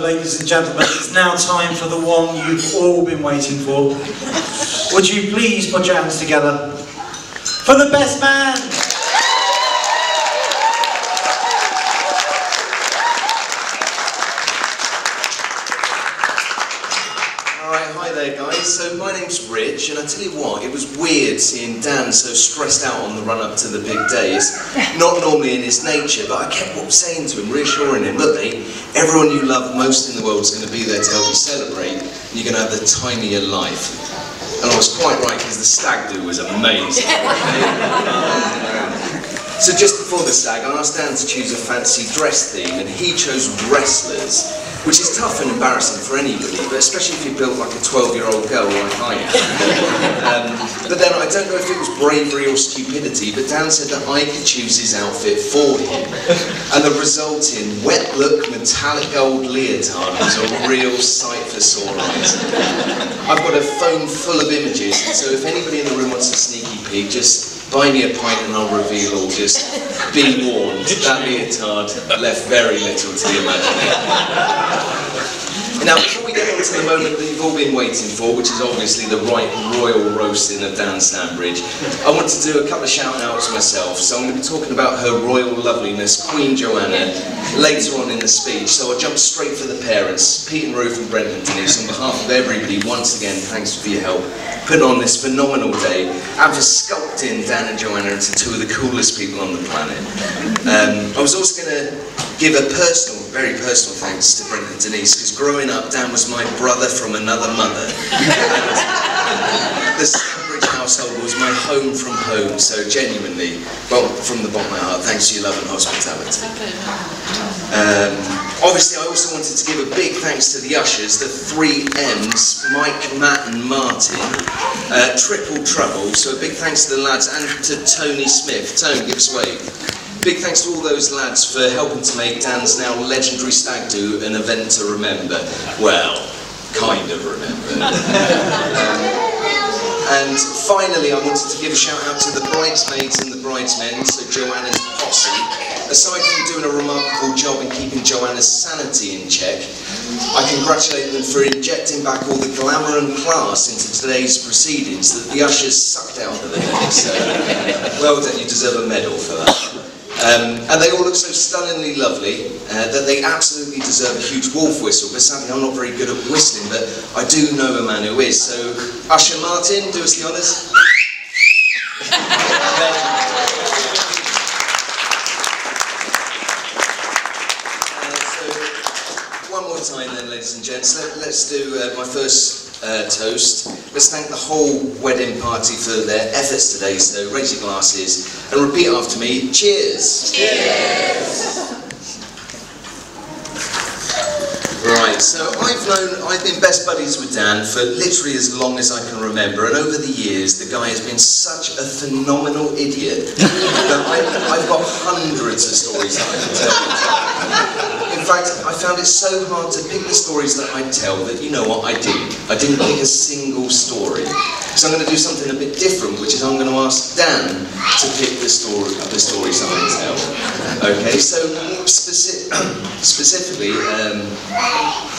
Ladies and gentlemen, it's now time for the one you've all been waiting for. Would you please put your hands together for the best man? Alright, hi there guys. So my and I tell you what, it was weird seeing Dan so stressed out on the run up to the big days. Not normally in his nature, but I kept saying to him, reassuring him, look mate, everyone you love most in the world is going to be there to help you celebrate and you're going to have the time of your life. And I was quite right because the stag do was amazing. so just before the stag, I asked Dan to choose a fancy dress theme and he chose wrestlers which is tough and embarrassing for anybody, but especially if you're built like a 12-year-old girl like I am. um, but then I don't know if it was bravery or stupidity, but Dan said that I could choose his outfit for him. And the resulting wet look metallic gold leotard was a real sight for sore eyes. I've got a phone full of images, so if anybody in the room wants a sneaky peek, just buy me a pint and I'll reveal all. Just be warned, that leotard left very little to the imagination. Now, before we get on to the moment that you've all been waiting for, which is obviously the right royal roasting of Dan Sandbridge, I want to do a couple of shout-outs myself. So I'm going to be talking about her royal loveliness, Queen Joanna, later on in the speech. So I'll jump straight for the parents, Pete and Ruth and Brendan Denise. On behalf of everybody, once again, thanks for your help putting on this phenomenal day and for sculpting Dan and Joanna into two of the coolest people on the planet. Um, I was also going to give a personal, very personal thanks to Brendan and Denise because growing up, Dan was my brother from another mother. the Sandbridge household was my home from home, so genuinely, well, from the bottom of my heart, thanks to your love and hospitality. Um, obviously, I also wanted to give a big thanks to the ushers, the three M's, Mike, Matt and Martin, uh, triple trouble, so a big thanks to the lads and to Tony Smith. Tony, give us a wave. Big thanks to all those lads for helping to make Dan's now legendary stag do an event to remember. Well, kind of remember. um, and finally, I wanted to give a shout out to the bridesmaids and the bridesmen, so Joanna's posse. Aside from doing a remarkable job in keeping Joanna's sanity in check, I congratulate them for injecting back all the glamour and class into today's proceedings that the ushers sucked out of day. So, well done, you deserve a medal for that. Um, and they all look so stunningly lovely uh, that they absolutely deserve a huge wolf whistle. But sadly, I'm not very good at whistling, but I do know a man who is. So, Usher Martin, do us the honours. one more time then, ladies and gents. Let, us do uh, my first uh, toast. Let's thank the whole wedding party for their efforts today. So raise your glasses and repeat after me. Cheers. Cheers. Right, so I've known, I've been best buddies with Dan for literally as long as I can remember, and over the years, the guy has been such a phenomenal idiot that I, I've got hundreds of stories I can tell. In fact, I found it so hard to pick the stories that I'd tell that, you know what, I didn't. I didn't pick a single story. So I'm going to do something a bit different, which is I'm going to ask Dan to pick the story, the stories I tell. Okay, so speci specifically, um,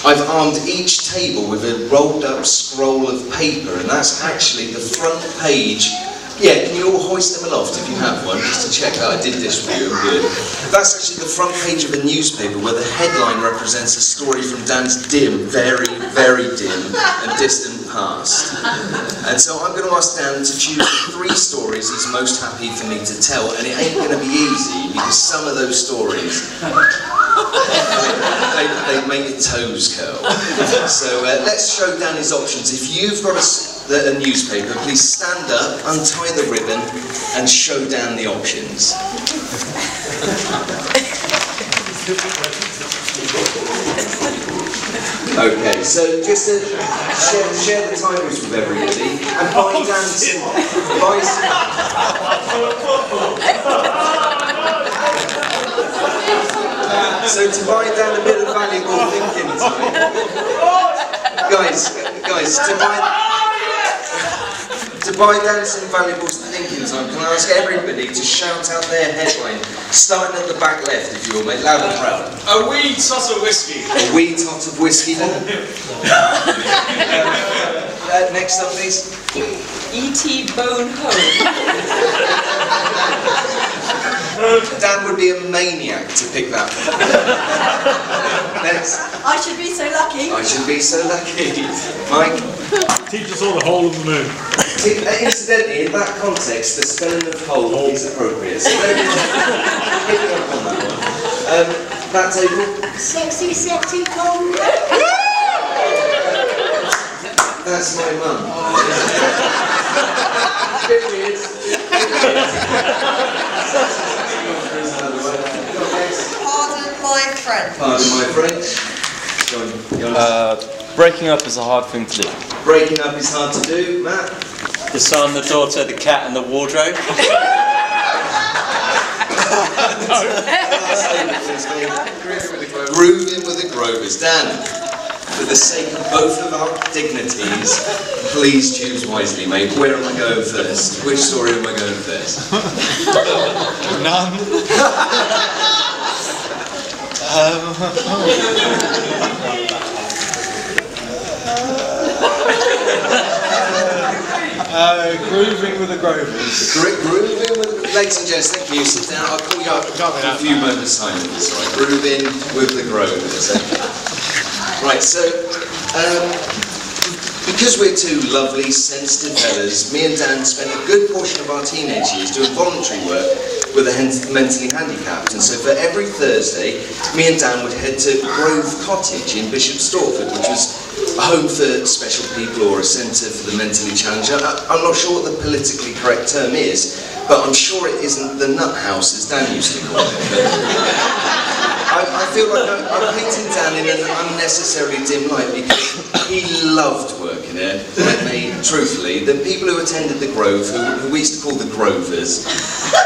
I've armed each table with a rolled up scroll of paper, and that's actually the front page. Yeah, can you all hoist them aloft if you have one, just to check that I did this for you, good. That's actually the front page of a newspaper where the headline represents a story from Dan's dim, very, very dim and distant past. And so I'm going to ask Dan to choose three stories he's most happy for me to tell, and it ain't going to be easy because some of those stories they, they, make your toes curl. So uh, let's show Dan his options. If you've got a, a, newspaper, please stand up, untie the ribbon, and show down the options. Okay, so just to share, share the titles with everybody, and buy oh, buy so to buy Dan a bit of valuable thinking time, guys, guys, to buy to Dancing Valuables Dan some valuable thinking time, can I ask everybody to shout out their headline, starting at the back left, if you will, make loud and proud. A wee tot of whiskey. A wee tot of whiskey. uh, next up, please. E.T. Bone Home. Dan would be a maniac to pick that. Next. I should be so lucky. I should be so lucky. Mike. Teach us all the whole of the moon. See, uh, Incidentally, in that context, the spelling of whole is appropriate. So maybe picking up on that one. Um, that table. Sexy, sexy Conga. That's my mum. Bit weird. Pardon my French. Pardon my French. Go on, go on. Uh, breaking up is a hard thing to do. Breaking up is hard to do, Matt. The son, the daughter, the cat, and the wardrobe. Grooving with the Grovers. Dan, for the sake of both of our dignities, please choose wisely, mate. Where am I going first? Which story am I going first? None. Um, Uh, grooving with the Grovers. Gro- Grooving with, the... ladies and gents, thank you. Sit down. I'll call you up in a few moments' silence. Right, grooving with the Grovers. Right, so um, because we're two lovely, sensitive fellas, me and Dan spent a good portion of our teenage years doing voluntary work with the mentally handicapped. And so for every Thursday, me and Dan would head to Grove Cottage in Bishop Stortford, which was a home for special people or a centre for the mentally challenged. I, I'm not sure what the politically correct term is, but I'm sure it isn't the nut house, as Dan used to call it. I, I feel like I'm, I'm painting Dan in an unnecessarily dim light because he loved working there. Truthfully, the people who attended the Grove, who, who we used to call the Grovers,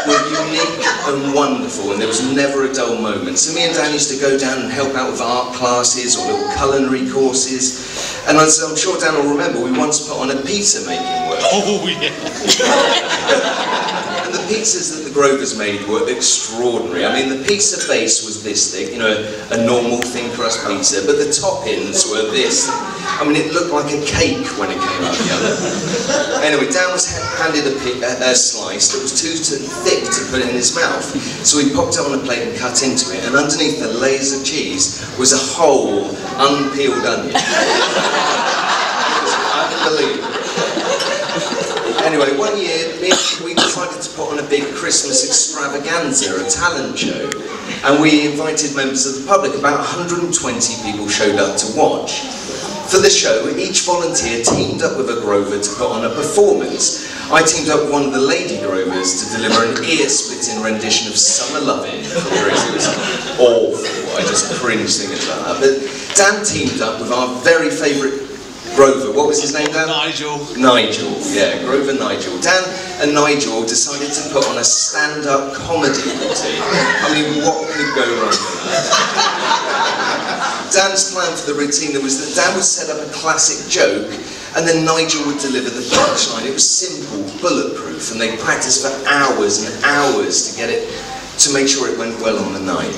were unique and wonderful, and there was never a dull moment. So me and Dan used to go down and help out with art classes or little culinary courses. And as I'm sure Dan will remember, we once put on a pizza making workshop. Oh, yeah. Pizzas that the Grovers made were extraordinary. I mean, the pizza base was this thick, you know, a normal thin crust pizza, but the toppings were this. I mean, it looked like a cake when it came out the oven. Anyway, Dan was handed a, a, a slice that was too, too thick to put in his mouth. So he popped it on a plate and cut into it, and underneath the layers of cheese was a whole, unpeeled onion. It was unbelievable. Anyway, one year me, we decided to put on a big Christmas extravaganza, a talent show, and we invited members of the public. About 120 people showed up to watch. For the show, each volunteer teamed up with a Grover to put on a performance. I teamed up with one of the Lady Grovers to deliver an ear-splitting rendition of Summer Lovin' awful. I just cringed thinking about that. But Dan teamed up with our very favourite Grover. What was his name, Dan? Nigel. Nigel, yeah, Grover Nigel. Dan and Nigel decided to put on a stand-up comedy routine. I mean, what could go wrong with that? Dan's plan for the routine was that Dan would set up a classic joke and then Nigel would deliver the punchline. It was simple, bulletproof, and they practiced for hours and hours to get it, to make sure it went well on the night.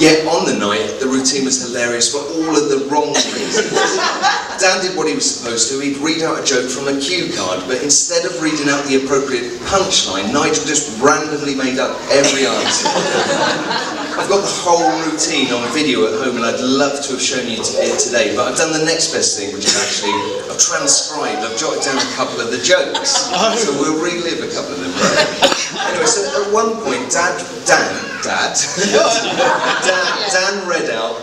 Yet on the night, the routine was hilarious for all of the wrong reasons. Dan did what he was supposed to. He'd read out a joke from a cue card, but instead of reading out the appropriate punchline, Nigel just randomly made up every answer. I've got the whole routine on video at home, and I'd love to have shown you it today, but I've done the next best thing, which is actually I've transcribed, I've jotted down a couple of the jokes. So we'll relive a couple of them. Anyway, so at one point, Dad, Dan, Dad, Dan, Dan read out,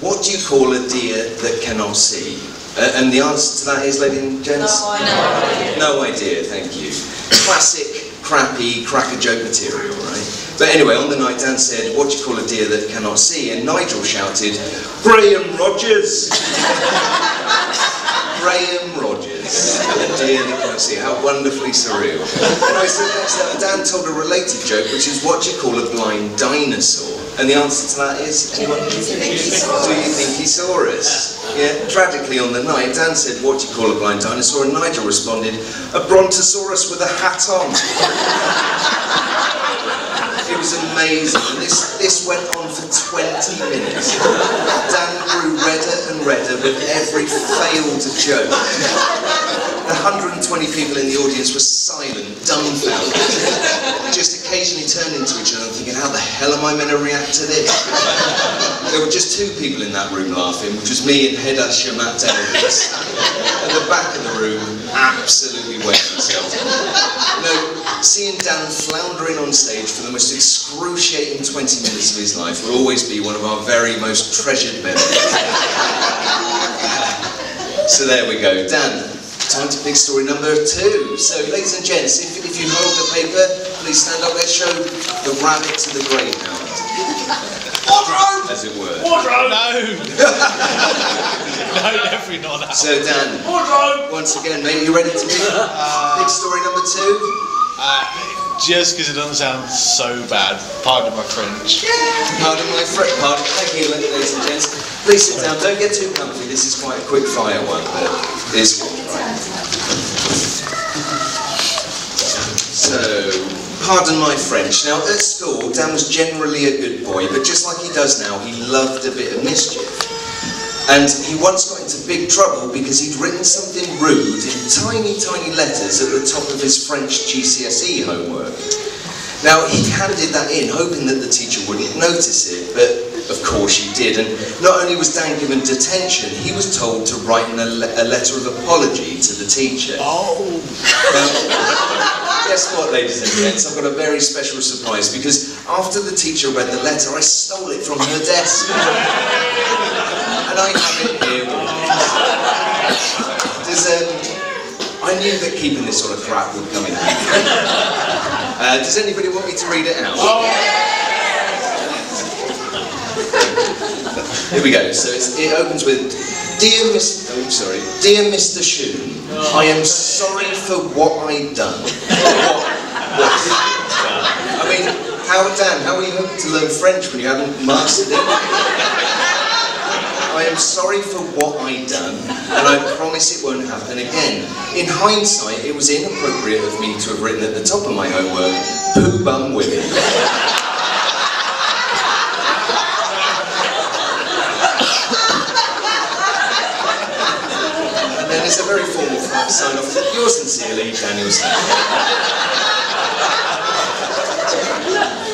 what do you call a deer that cannot see? Uh, and the answer to that is, ladies and gents? No idea. No idea, thank you. Classic, crappy, cracker joke material, right? But anyway, on the night, Dan said, what do you call a deer that cannot see? And Nigel shouted, Graham Rogers! Graham Rogers, a deer that cannot see. How wonderfully surreal. Anyway, so next up, Dan told a related joke, which is, what do you call a blind dinosaur? And the answer to that is, anyone? Do you think he saw us? Yeah, tragically on the night, Dan said, what do you call a blind dinosaur? And Nigel responded, a brontosaurus with a hat on. It was amazing. This, this went on for 20 minutes. Dan grew redder and redder with every failed joke. The 120 people in the audience were silent, dumbfounded, just occasionally turning to each other thinking, how the hell am I meant to react to this? There were just two people in that room laughing, which was me and head usher Matt Davis. At the back of the room, absolutely wet himself. Know, seeing Dan floundering on stage for the most excruciating 20 minutes of his life will always be one of our very most treasured memories. so there we go. Dan, time to pick story number two. So, ladies and gents, if, if you hold the paper, please stand up. Let's show the rabbit to the greyhound. Wardrobe! As it were. Wardrobe! No! no, definitely not that. So, Dan, Wardrobe! once again, mate, you ready to pick, pick story number two? Uh, just because it doesn't sound so bad, pardon my French. Pardon my friend. Pardon. Thank you, ladies and gents. Please sit down. Don't get too comfy. This is quite a quick fire one, but good. Right. So, pardon my French. Now, at school, Dan was generally a good boy, but just like he does now, he loved a bit of mischief. And he once got into big trouble because he'd written something rude in tiny, tiny letters at the top of his French GCSE homework. Now, he handed that in, hoping that the teacher wouldn't notice it, but of course she did. And not only was Dan given detention, he was told to write a, le- a letter of apology to the teacher. Oh! Now, guess what, ladies and gents? I've got a very special surprise because after the teacher read the letter, I stole it from her desk. I have it here. Does, um, I knew that keeping this sort of crap would come in handy. Uh, does anybody want me to read it out? Here we go. So it's, it opens with, Dear Miss, oh sorry, Dear Mr. Shoon, I am sorry for what I done. what, what did you done? I mean, how Dan, how are you hoping to learn French when you haven't mastered it? I am sorry for what I done, and I promise it won't happen again. In hindsight, it was inappropriate of me to have written at the top of my homework, poo bum women. And then it's a very formal sign off. Yours sincerely, Daniel Stanley.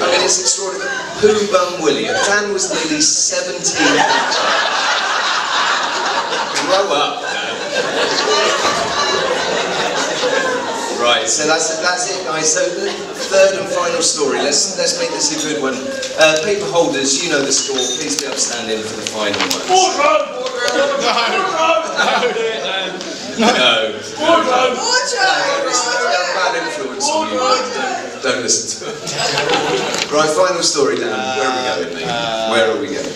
I mean, it's extraordinary. Pooh Bum William. Dan was nearly 17. Grow up, Dan. Right, so that's it, that's it, guys. So the third and final story. Let's let's make this a good one. Uh, paper holders, you know the score. Please be upstanding for the final one. Wardrobe! Wardrobe! No. Wardrobe! Bad influence on you. Don't, don't listen to it. Right, final story, Dan. Where are we going, mate? Where are we going?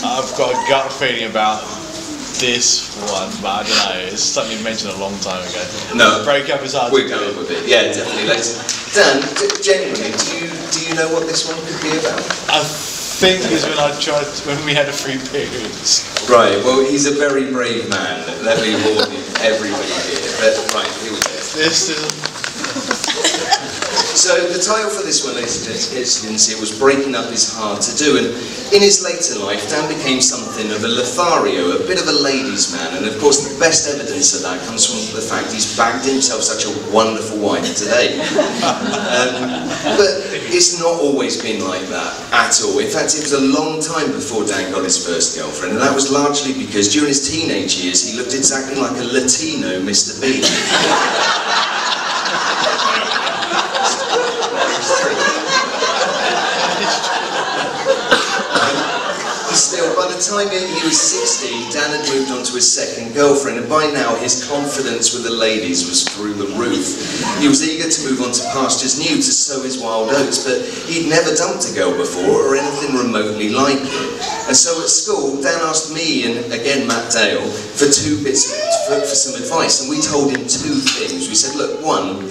I've got a gut feeling about this one, but I don't know. It's something you mentioned a long time ago. No. Break up is hard We're going with it. Yeah, definitely. Let's. Dan, d- genuinely, do you do you know what this one could be about? I think it's when I tried, when we had a free period. Right. Well, he's a very brave man. Let me warn you, everybody here. But right, here we go. This is So the title for this one, ladies and gents, as you can see, was Breaking Up is Hard to Do. And in his later life, Dan became something of a Lothario, a bit of a ladies' man. And of course, the best evidence of that comes from the fact he's bagged himself such a wonderful wife today. um, but it's not always been like that at all. In fact, it was a long time before Dan got his first girlfriend, and that was largely because during his teenage years, he looked exactly like a Latino Mr. Bean. Still, by the time he was 16, Dan had moved on to his second girlfriend, and by now his confidence with the ladies was through the roof. He was eager to move on to pastures new to sow his wild oats, but he'd never dumped a girl before or anything remotely like it. And so at school, Dan asked me and again Matt Dale for two bits for, for some advice, and we told him two things. We said, look, one,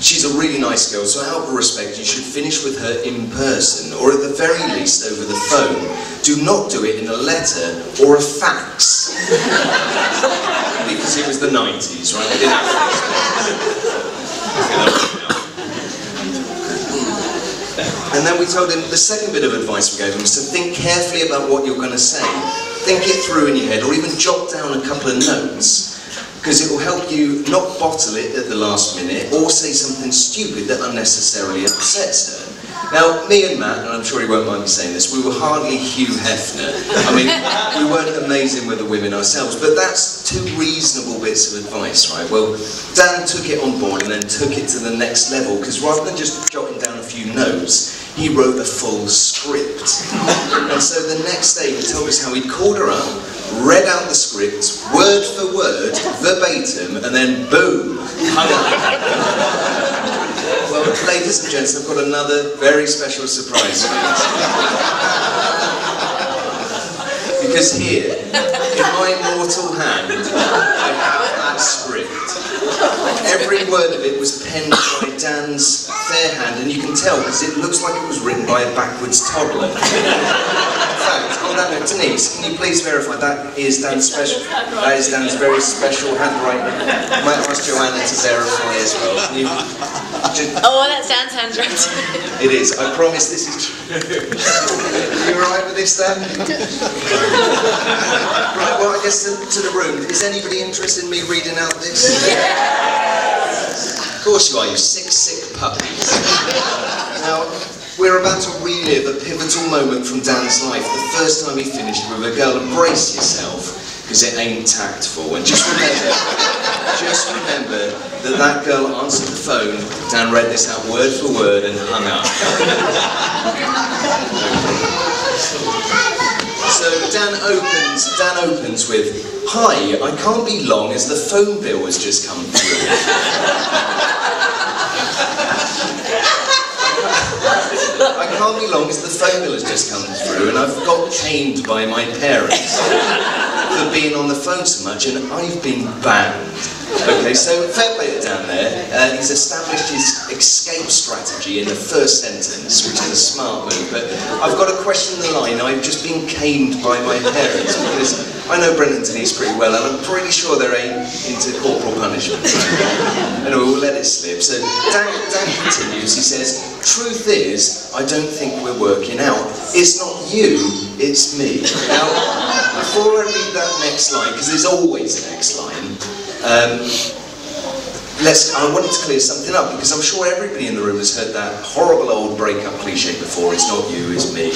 She's a really nice girl, so out of respect, you should finish with her in person, or at the very least over the phone. Do not do it in a letter or a fax. because it was the 90s, right? They didn't have And then we told him the second bit of advice we gave him was to think carefully about what you're going to say. Think it through in your head, or even jot down a couple of notes because it will help you not bottle it at the last minute or say something stupid that unnecessarily upsets her. Now, me and Matt, and I'm sure he won't mind me saying this, we were hardly Hugh Hefner. I mean, we weren't amazing with the women ourselves, but that's two reasonable bits of advice, right? Well, Dan took it on board and then took it to the next level, because rather than just jotting down a few notes, he wrote a full script. And so the next day he told us how he'd called her up, read out the script, word for word, verbatim, and then boom. Well, ladies and gents, I've got another very special surprise for you. Because here, in my mortal hand, I have that script. Every word of it was penned by Dan's fair hand, and you can tell because it looks like it was written by a backwards toddler. In fact, on that note, Denise, can you please verify that is Dan's special? That is Dan's very special handwriting. I might ask Joanna to verify as well. Can you just, Oh, that's Dan's handwriting. it is. I promise this is true. you alright with this, then? right, well, I guess to, to the room. Is anybody interested in me reading out this? Yes! Of course you are, you sick, sick puppies. now, we're about to relive a pivotal moment from Dan's life. The first time he finished with a girl. Brace yourself, because it ain't tactful. And just remember, just remember that that girl answered the phone, Dan read this out word for word and hung up. So Dan opens, Dan opens with, Hi, I can't be long as the phone bill has just come through. I can't be long as the phone bill has just come through and I've got caned by my parents for being on the phone so much and I've been banned. Okay, so fair play Dan there. Uh, he's established his escape strategy in the first sentence, which is a smart move. But I've got to question the line. I've just been caned by my parents because I know Brendan Denise pretty well, and I'm pretty sure they ain't into corporal punishment. anyway, we'll let it slip. So Dan, Dan continues. He says, "Truth is, I don't think we're working out. It's not you, it's me." Now, before I read that next line, because there's always a next line. Um, let's, I wanted to clear something up because I'm sure everybody in the room has heard that horrible old breakup cliche before. It's not you, it's me.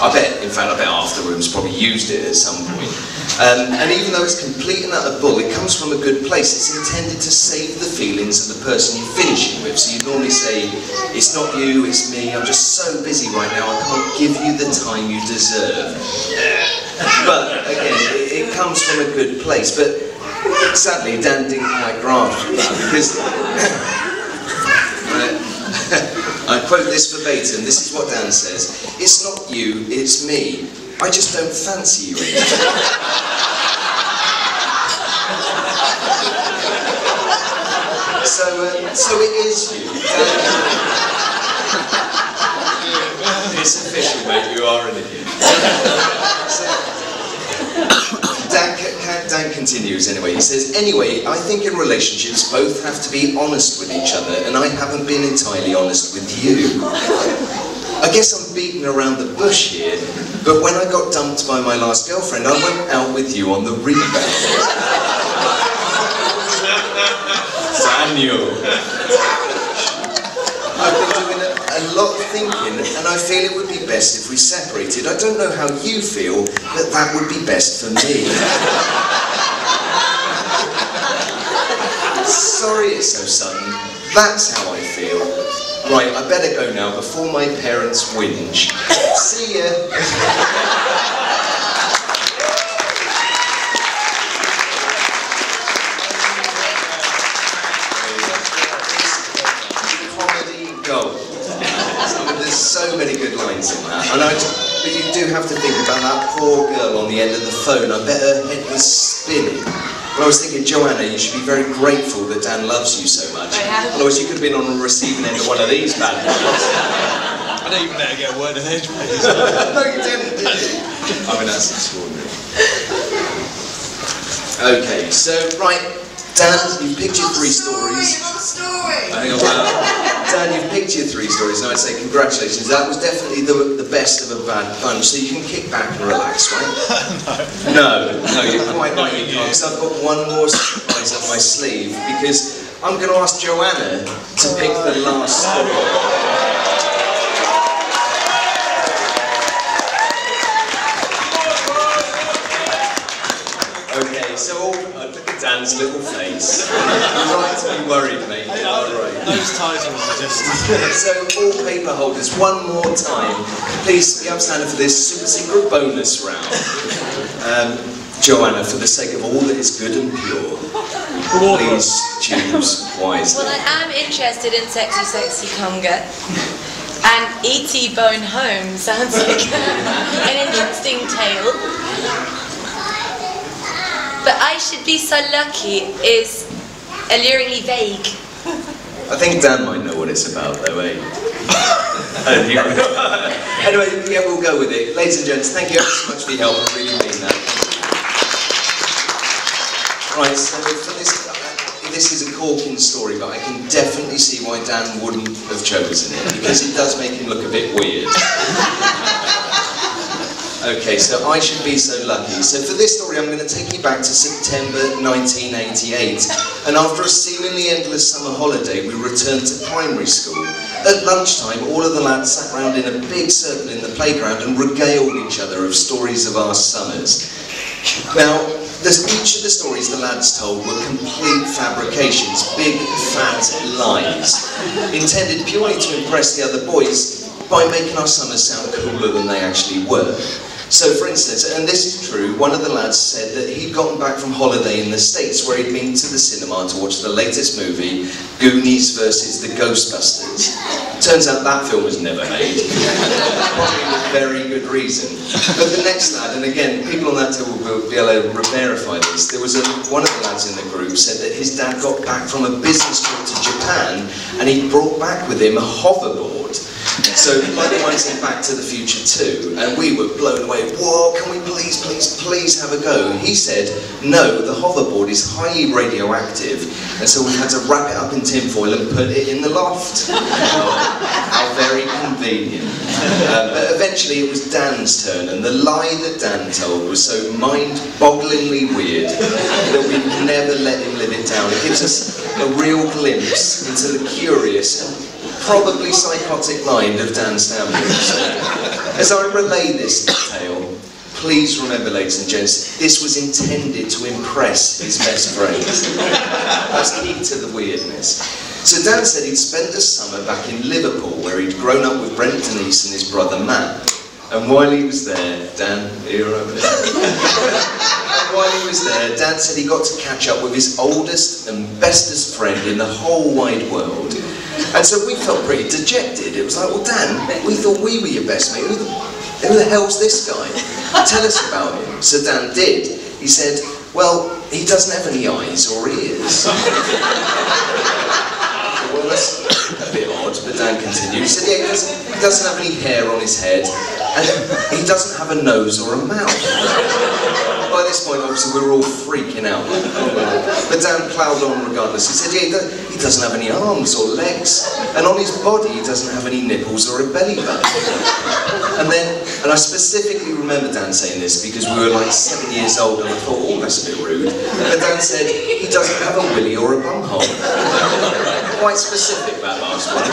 I bet, in fact, I bet half the room's probably used it at some point. Um, and even though it's complete and utter bull, it comes from a good place. It's intended to save the feelings of the person you're finishing with. So you normally say, it's not you, it's me. I'm just so busy right now, I can't give you the time you deserve. But again, it, it comes from a good place. But sadly, Dan didn't quite grasp that because. I quote this verbatim. This is what Dan says. It's not you, it's me. I just don't fancy you so, uh, so it is you. it's official, mate. You are an idiot. So, Dan, Dan continues anyway. He says, Anyway, I think in relationships both have to be honest with each other, and I haven't been entirely honest with you. I guess I'm beating around the bush here, but when I got dumped by my last girlfriend, I went out with you on the rebound. Daniel. I've been doing a, a lot of thinking, and I feel it would be best if we separated. I don't know how you feel, but that would be best for me. Sorry it's so sudden. That's how I feel. Right, I better go now before my parents whinge. See ya. Comedy gold. There's so many good lines in that. And I just, but you do have to think about that poor girl on the end of the phone. I bet her head was spinning. But I was thinking, Joanna, you should be very grateful that Dan loves you so much. I am. Otherwise, you could have been on the receiving end of one of these bad boys. I don't even let her get a word in edgeways. no, you didn't, did you? I mean, that's extraordinary. Okay, so, right, Dan, you picked your three stories. One story. Hang on, wow. Dan, you've picked your three stories, and I'd say congratulations. That was definitely the, the best of a bad bunch, so you can kick back and relax, right? no. No, you're quite right, you can't, 'cause I've got one more surprise up my sleeve, because I'm going to ask Joanna to pick the last story. Okay, so all, look at Dan's little face. You're right to be worried, mate. You are right. Those titles are just. So, all paper holders, one more time, please be upstanding for this super secret bonus round. Um, Joanna, for the sake of all that is good and pure, please choose wisely. Well, I am interested in Sexy Sexy Conga. And E.T. Bone Home sounds like an interesting tale. But I should be so lucky is alluringly vague. I think Dan might know what it's about, though, eh? Anyway, yeah, we'll go with it. Ladies and gents, thank you so much for your help. I really mean that. Right, so this, uh, this is a corking story, but I can definitely see why Dan wouldn't have chosen it because it does make him look a bit weird. Okay, so I should be so lucky. So for this story, I'm going to take you back to September 1988. And after a seemingly endless summer holiday, we returned to primary school. At lunchtime, all of the lads sat round in a big circle in the playground and regaled each other of stories of our summers. Now, each of the stories the lads told were complete fabrications, big, fat lies, intended purely to impress the other boys by making our summers sound cooler than they actually were. So, for instance, and this is true, one of the lads said that he'd gotten back from holiday in the States where he'd been to the cinema to watch the latest movie, Goonies versus the Ghostbusters. Turns out that film was never made. Probably with very good reason. But the next lad, and again, people on that tour will be able to verify this, there was a, one of the lads in the group said that his dad got back from a business trip to Japan and he brought back with him a hoverboard. So, like the ones in Back to the Future 2, and we were blown away. Whoa, can we please, please, please have a go? He said, no, the hoverboard is highly radioactive, and so we had to wrap it up in tinfoil and put it in the loft. How very convenient. Uh, but eventually it was Dan's turn, and the lie that Dan told was so mind-bogglingly weird that we never let him live it down. It gives us a real glimpse into the curious probably psychotic mind of Dan Stanley. As I relay this tale, please remember, ladies and gents, this was intended to impress his best friends. That's key to the weirdness. So Dan said he'd spent the summer back in Liverpool, where he'd grown up with Brent Denise and his brother Matt. And while he was there, Dan, you're over there. while he was there, Dan said he got to catch up with his oldest and bestest friend in the whole wide world. And so we felt pretty dejected. It was like, well, Dan, we thought we were your best mate. Who the, who the hell's this guy? Tell us about him. So Dan did. He said, well, he doesn't have any eyes or ears. well, that's a bit odd, but Dan continued. He said, yeah, he doesn't, he doesn't have any hair on his head, and he doesn't have a nose or a mouth. Point, obviously, we were all freaking out. But Dan ploughed on regardless. He said, yeah, he, doesn't have any arms or legs, and on his body, he doesn't have any nipples or a belly button. And then, and I specifically remember Dan saying this because we were like seven years old, and I thought, oh, that's a bit rude. But Dan said, he doesn't have a willy or a bum hole. Quite specific, that last one.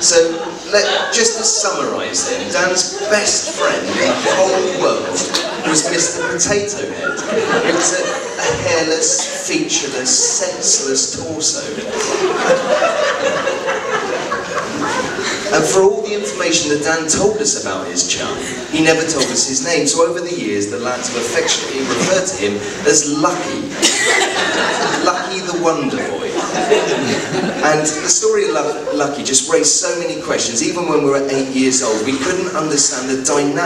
So, let, just to summarise then, Dan's best friend in the whole world was Mr. Potato Head. It was a, a hairless, featureless, senseless torso. And for all the information that Dan told us about his chum, he never told us his name. So over the years, the lads have affectionately referred to him as Lucky. Lucky the Wonder Boy. And the story of Lucky just raised so many questions. Even when we were eight years old, we couldn't understand the dynamic